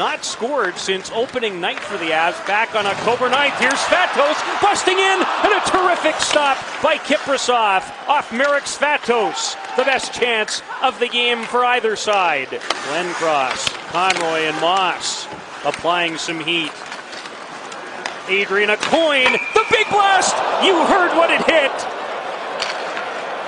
not scored since opening night for the Avs back on October 9th. Here's Svatos busting in and a terrific stop by Kiprusoff off Marek Svatos. The best chance of the game for either side. Glencross, Conroy, and Moss applying some heat. Adrian Aucoin, the big blast! You heard what it hit!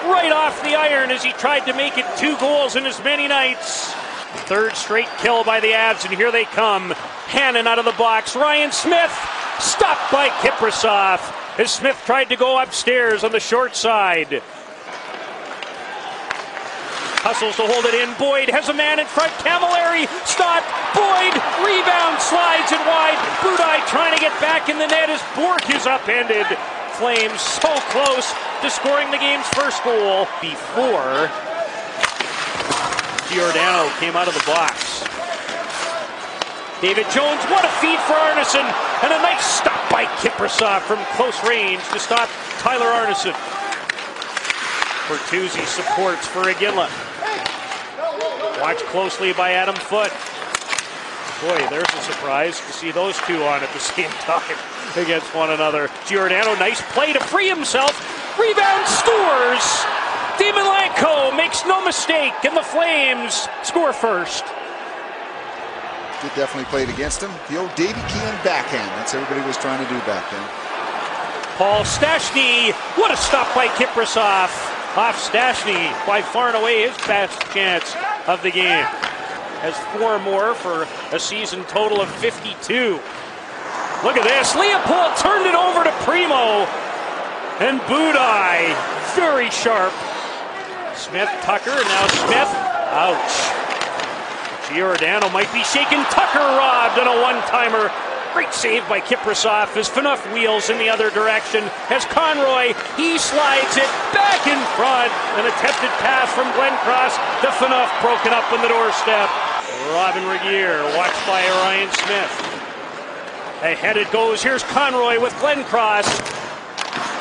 Right off the iron as he tried to make it two goals in as many nights. Third straight kill by the Avs, and here they come. Hannan out of the box. Ryan Smyth stopped by Kiprusoff as Smyth tried to go upstairs on the short side. Hustles to hold it in. Boyd has a man in front. Cammalleri stopped. Boyd rebound slides it wide. Budaj trying to get back in the net as Bourque is upended. Flames so close to scoring the game's first goal before Giordano came out of the box. David Jones, what a feed for Arnason, and a nice stop by Kiprusoff from close range to stop Tyler Arnason. Bertuzzi supports for Iginla. Watched closely by Adam Foote. Boy, there's a surprise to see those two on at the same time against one another. Giordano, nice play to free himself. Rebound scores. Daymond Langkow makes no mistake, and the Flames score first. Good definitely played against him. The old Davy Keon backhand. That's everybody was trying to do back then. Paul Stastny, what a stop by Kiprusoff. Off Stastny, by far and away his best chance of the game. Has four more for a season total of 52. Look at this. Leopold turned it over to Primeau. And Budaj, very sharp. Smyth, Tucker, now Smyth. Ouch. Giordano might be shaken. Tucker robbed on a one-timer. Great save by Kiprusoff as Phaneuf wheels in the other direction. As Conroy, he slides it back in front. An attempted pass from Glencross to Phaneuf broken up on the doorstep. Robyn Regehr watched by Ryan Smyth. Ahead it goes. Here's Conroy with Glencross.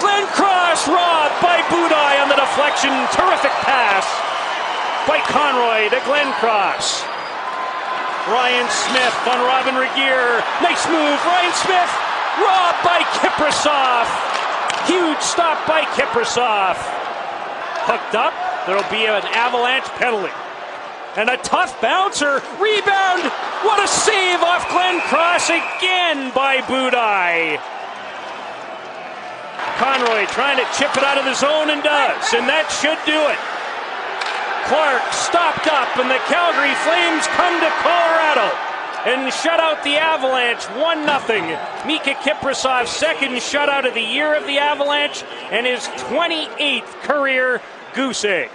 Glenn Cross robbed by the deflection. Terrific pass by Conroy to Glenn Cross. Ryan Smyth on Robyn Regehr. Nice move. Ryan Smyth robbed by Kiprusoff. Huge stop by Kiprusoff. Hooked up. There'll be an avalanche penalty. And a tough bouncer. Rebound. What a save off Glencross again by Budaj. Conroy trying to chip it out of the zone and does. And that should do it. Clark stopped up, and the Calgary Flames come to Colorado and shut out the Avalanche 1 0. Miikka Kiprusoff's second shutout of the year of the Avalanche and his 28th career goose egg.